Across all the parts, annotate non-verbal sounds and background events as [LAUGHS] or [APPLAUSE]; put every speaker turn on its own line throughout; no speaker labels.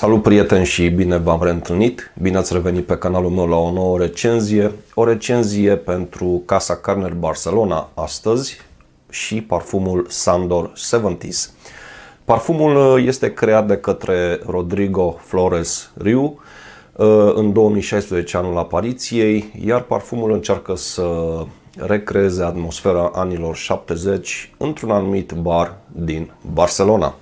Salut prieteni și bine v-am reîntâlnit! Bine ați revenit pe canalul meu la o nouă recenzie. O recenzie pentru Casa Carner Barcelona astăzi și parfumul Sandor 70s. Parfumul este creat de către Rodrigo Flores Riu uh, în 2016, anul apariției, iar parfumul încearcă să recreeze atmosfera anilor 70 într-un anumit bar din Barcelona.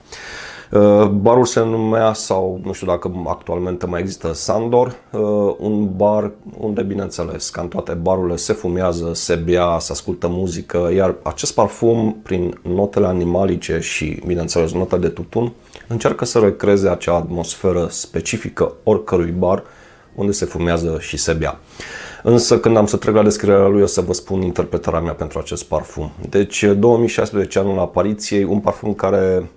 Uh, barul se numea, sau nu știu dacă actualmente mai există, Sandor, uh, un bar unde, bineînțeles, ca în toate barurile, se fumează, se bea, se ascultă muzică, iar acest parfum, prin notele animalice și, bineînțeles, nota de tutun, încearcă să recreze acea atmosferă specifică oricărui bar unde se fumează și se bea. Însă când am să trec la descrierea lui, o să vă spun interpretarea mea pentru acest parfum. Deci 2016, anul apariției, un parfum care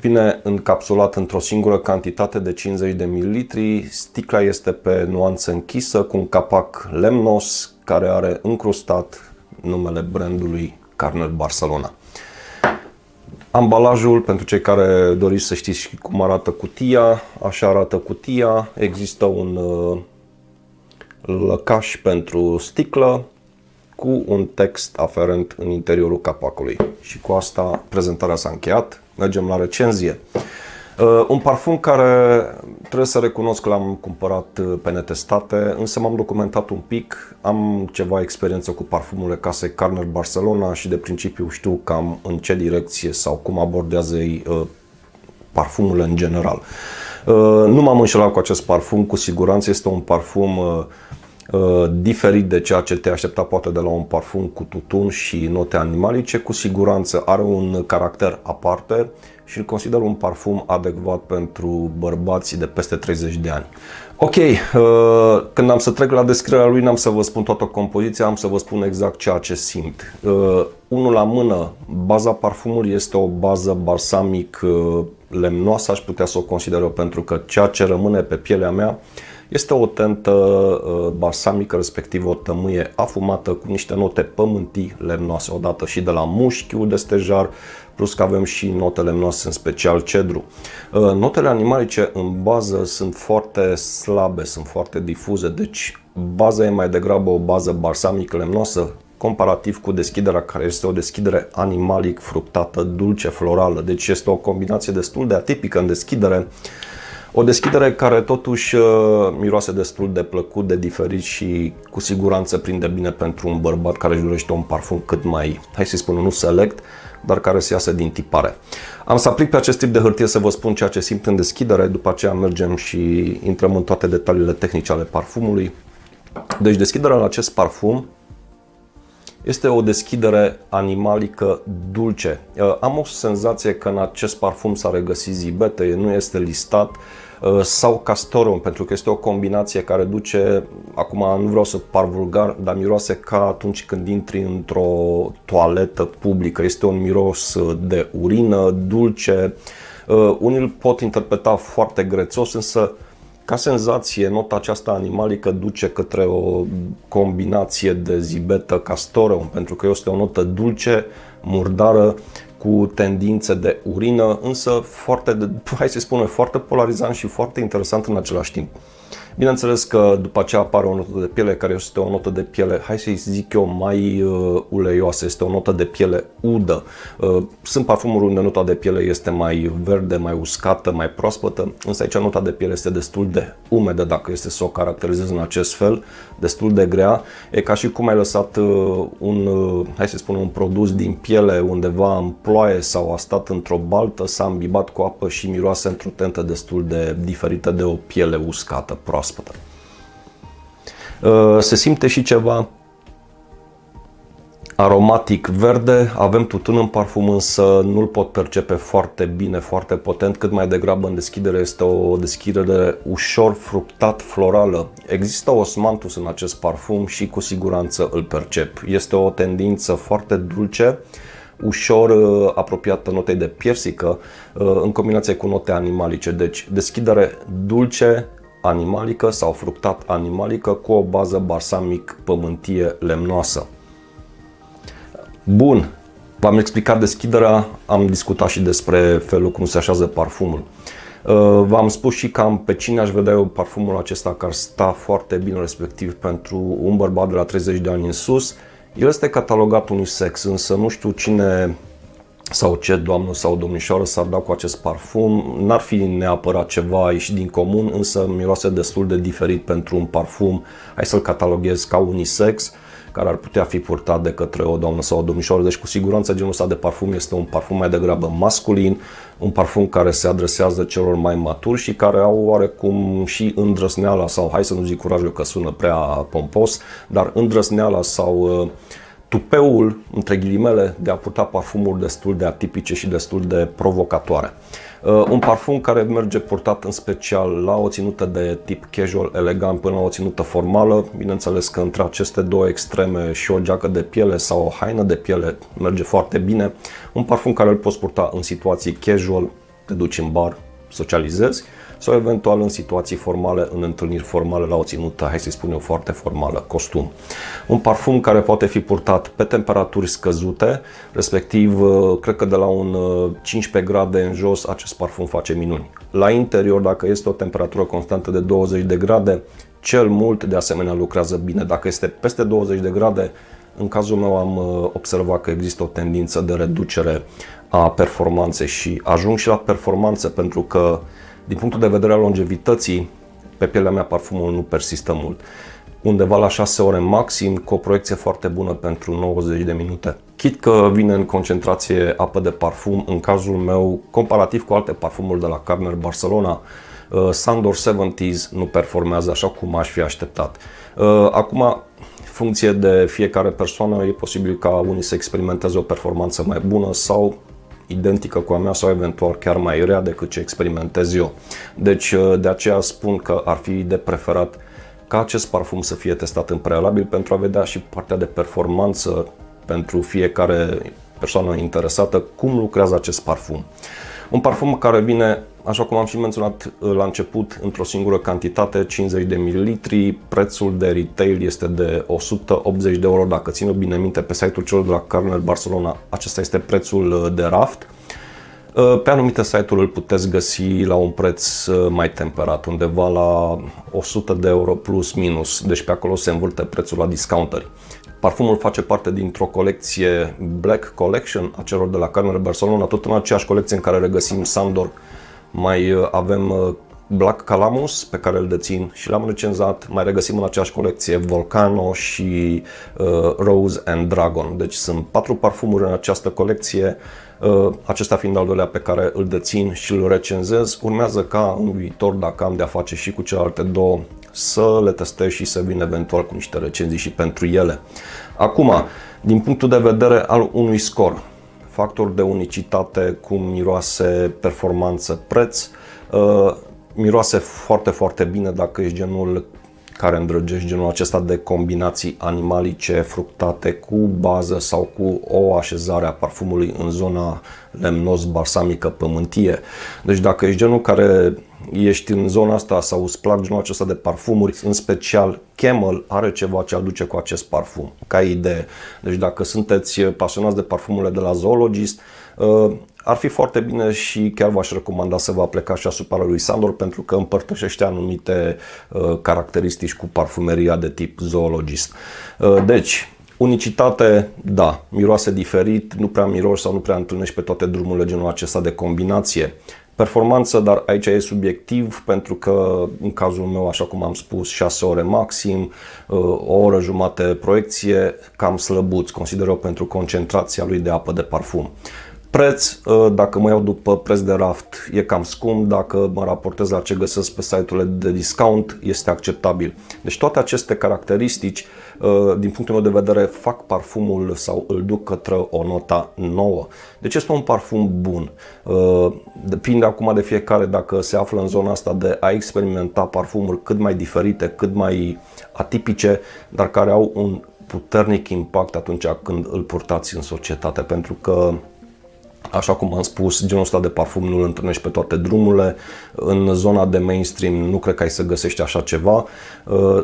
Vine încapsulat într-o singură cantitate de 50 de ml. Sticla este pe nuanță închisă cu un capac lemnos care are încrustat numele brandului Carner Barcelona. Ambalajul, pentru cei care doriți să știți și cum arată cutia, așa arată cutia. Există un uh, lăcaș pentru sticlă cu un text aferent în interiorul capacului. Și cu asta prezentarea s-a încheiat mergem la recenzie. Uh, un parfum care trebuie să recunosc că l-am cumpărat uh, pe netestate, însă m-am documentat un pic, am ceva experiență cu parfumurile casei Carner Barcelona și de principiu știu cam în ce direcție sau cum abordează ei uh, parfumurile în general. Uh, nu m-am înșelat cu acest parfum, cu siguranță este un parfum uh, Uh, diferit de ceea ce te aștepta poate de la un parfum cu tutun și note animalice, cu siguranță are un caracter aparte și îl consider un parfum adecvat pentru bărbații de peste 30 de ani. Ok, uh, când am să trec la descrierea lui, n-am să vă spun toată compoziția, am să vă spun exact ceea ce simt. Uh, unul la mână, baza parfumului este o bază balsamic lemnoasă, aș putea să o consider eu, pentru că ceea ce rămâne pe pielea mea este o tentă uh, balsamică, respectiv o tămâie afumată cu niște note pământii lemnoase, odată și de la mușchiul de stejar, plus că avem și note lemnoase, în special cedru. Uh, notele animalice în bază sunt foarte slabe, sunt foarte difuze, deci baza e mai degrabă o bază balsamică lemnoasă, comparativ cu deschiderea care este o deschidere animalic fructată, dulce, florală. Deci este o combinație destul de atipică în deschidere o deschidere care totuși uh, miroase destul de plăcut, de diferit și cu siguranță prinde bine pentru un bărbat care își dorește un parfum cât mai, hai să spun, nu select, dar care se iasă din tipare. Am să aplic pe acest tip de hârtie să vă spun ceea ce simt în deschidere, după aceea mergem și intrăm în toate detaliile tehnice ale parfumului. Deci deschiderea la acest parfum este o deschidere animalică dulce. Uh, am o senzație că în acest parfum s-a regăsit zibete, nu este listat, uh, sau castorum, pentru că este o combinație care duce, acum nu vreau să par vulgar, dar miroase ca atunci când intri într-o toaletă publică. Este un miros de urină, dulce. Uh, unii îl pot interpreta foarte grețos, însă ca senzație, nota aceasta animalică duce către o combinație de zibetă castoreum, pentru că este o notă dulce, murdară, cu tendințe de urină, însă foarte, [LAUGHS] hai să spunem, foarte polarizant și foarte interesant în același timp. Bineînțeles că după aceea apare o notă de piele care este o notă de piele, hai să zic eu, mai uh, uleioasă, este o notă de piele udă. Uh, sunt parfumuri unde nota de piele este mai verde, mai uscată, mai proaspătă, însă aici nota de piele este destul de umedă, dacă este să o caracterizez în acest fel, destul de grea. E ca și cum ai lăsat uh, un, uh, hai să spun, un produs din piele undeva în ploaie sau a stat într-o baltă, s-a îmbibat cu apă și miroase într-o tentă destul de diferită de o piele uscată, proaspătă proaspătă. Uh, se simte și ceva aromatic verde, avem tutun în parfum, însă nu-l pot percepe foarte bine, foarte potent, cât mai degrabă în deschidere este o deschidere ușor fructat florală. Există osmantus în acest parfum și cu siguranță îl percep. Este o tendință foarte dulce, ușor uh, apropiată notei de piersică, uh, în combinație cu note animalice. Deci deschidere dulce, animalică sau fructat animalică cu o bază balsamic pământie lemnoasă. Bun, v-am explicat deschiderea, am discutat și despre felul cum se așează parfumul. Uh, v-am spus și cam pe cine aș vedea eu parfumul acesta care sta foarte bine, respectiv pentru un bărbat de la 30 de ani în sus. El este catalogat unisex, însă nu știu cine sau ce doamnă sau domnișoară s-ar da cu acest parfum. N-ar fi neapărat ceva ieșit din comun, însă miroase destul de diferit pentru un parfum. Hai să-l cataloghez ca unisex care ar putea fi purtat de către o doamnă sau o domnișoară. Deci cu siguranță genul ăsta de parfum este un parfum mai degrabă masculin, un parfum care se adresează celor mai maturi și care au oarecum și îndrăsneala sau, hai să nu zic curajul că sună prea pompos, dar îndrăsneala sau uh, tupeul, între ghilimele, de a purta parfumuri destul de atipice și destul de provocatoare. Uh, un parfum care merge purtat în special la o ținută de tip casual, elegant, până la o ținută formală. Bineînțeles că între aceste două extreme și o geacă de piele sau o haină de piele merge foarte bine. Un parfum care îl poți purta în situații casual, te duci în bar, socializezi, sau eventual în situații formale, în întâlniri formale la o ținută, hai să spun eu, foarte formală, costum. Un parfum care poate fi purtat pe temperaturi scăzute, respectiv, uh, cred că de la un 15 uh, grade în jos, acest parfum face minuni. La interior, dacă este o temperatură constantă de 20 de grade, cel mult de asemenea lucrează bine. Dacă este peste 20 de grade, în cazul meu am uh, observat că există o tendință de reducere a performanței și ajung și la performanță pentru că din punctul de vedere al longevității, pe pielea mea parfumul nu persistă mult. Undeva la 6 ore maxim, cu o proiecție foarte bună pentru 90 de minute. Chit că vine în concentrație apă de parfum, în cazul meu, comparativ cu alte parfumuri de la Carner Barcelona, uh, Sandor 70s nu performează așa cum aș fi așteptat. Uh, acum, funcție de fiecare persoană, e posibil ca unii să experimenteze o performanță mai bună sau identică cu a mea sau eventual chiar mai rea decât ce experimentez eu. Deci uh, de aceea spun că ar fi de preferat ca acest parfum să fie testat în prealabil pentru a vedea și partea de performanță pentru fiecare persoană interesată cum lucrează acest parfum. Un parfum care vine, așa cum am și menționat uh, la început, într-o singură cantitate, 50 de ml. Prețul de retail este de 180 de euro. Dacă țin bine minte, pe site-ul celor de la Carner Barcelona, acesta este prețul uh, de raft. Uh, pe anumite site-uri îl puteți găsi la un preț mai temperat, undeva la 100 de euro plus minus, deci pe acolo se învârte prețul la discounteri. Parfumul face parte dintr-o colecție Black Collection a celor de la Carmen Barcelona, tot în aceeași colecție în care regăsim Sandor. Mai uh, avem uh, Black Calamus, pe care îl dețin și l-am recenzat. Mai regăsim în aceeași colecție Volcano și uh, Rose and Dragon. Deci sunt patru parfumuri în această colecție. Uh, acesta fiind al doilea pe care îl dețin și îl recenzez. Urmează ca în viitor, dacă am de-a face și cu celelalte două, să le testez și să vin eventual cu niște recenzii și pentru ele. Acum, din punctul de vedere al unui scor, factor de unicitate, cum miroase, performanță, preț, uh, miroase foarte, foarte bine dacă ești genul care îndrăgești genul acesta de combinații animalice fructate cu bază sau cu o așezare a parfumului în zona lemnos, balsamică, pământie. Deci dacă ești genul care ești în zona asta sau îți plac genul acesta de parfumuri, în special Camel are ceva ce aduce cu acest parfum, ca idee. Deci dacă sunteți pasionați de parfumurile de la Zoologist, uh, ar fi foarte bine și chiar v-aș recomanda să vă plecați și asupra lui Sandor pentru că împărtășește anumite uh, caracteristici cu parfumeria de tip zoologist. Uh, deci, Unicitate, da, miroase diferit, nu prea miroși sau nu prea întâlnești pe toate drumurile genul acesta de combinație. Performanță, dar aici e subiectiv pentru că în cazul meu, așa cum am spus, 6 ore maxim, uh, o oră jumate proiecție, cam slăbuț, consider eu pentru concentrația lui de apă de parfum. Preț, uh, dacă mă iau după preț de raft, e cam scump, dacă mă raportez la ce găsesc pe site-urile de discount, este acceptabil. Deci toate aceste caracteristici, uh, din punctul meu de vedere, fac parfumul sau îl duc către o nota nouă. Deci este un parfum bun. Uh, depinde acum de fiecare dacă se află în zona asta de a experimenta parfumuri cât mai diferite, cât mai atipice, dar care au un puternic impact atunci când îl purtați în societate, pentru că Așa cum am spus, genul ăsta de parfum nu îl întâlnești pe toate drumurile. În zona de mainstream nu cred că ai să găsești așa ceva.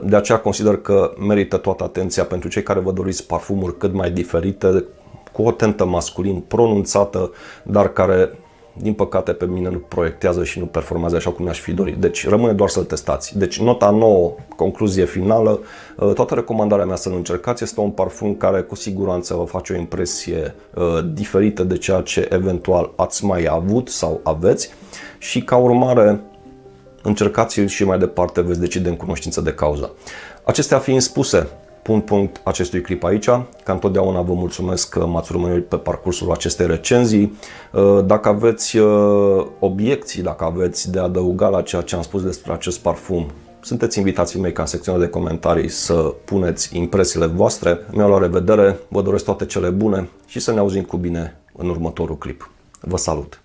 De aceea consider că merită toată atenția pentru cei care vă doriți parfumuri cât mai diferite, cu o tentă masculin pronunțată, dar care din păcate pe mine nu proiectează și nu performează așa cum mi-aș fi dorit. Deci rămâne doar să-l testați. Deci nota 9, concluzie finală, uh, toată recomandarea mea să-l încercați. Este un parfum care cu siguranță vă face o impresie uh, diferită de ceea ce eventual ați mai avut sau aveți și ca urmare încercați-l și mai departe veți decide în cunoștință de cauză. Acestea fiind spuse, pun punct acestui clip aici. Ca întotdeauna vă mulțumesc că m-ați urmărit pe parcursul acestei recenzii. Uh, dacă aveți uh, obiecții, dacă aveți de adăugat la ceea ce am spus despre acest parfum, sunteți invitații mei ca în secțiunea de comentarii să puneți impresiile voastre. Mi-au la revedere, vă doresc toate cele bune și să ne auzim cu bine în următorul clip. Vă salut!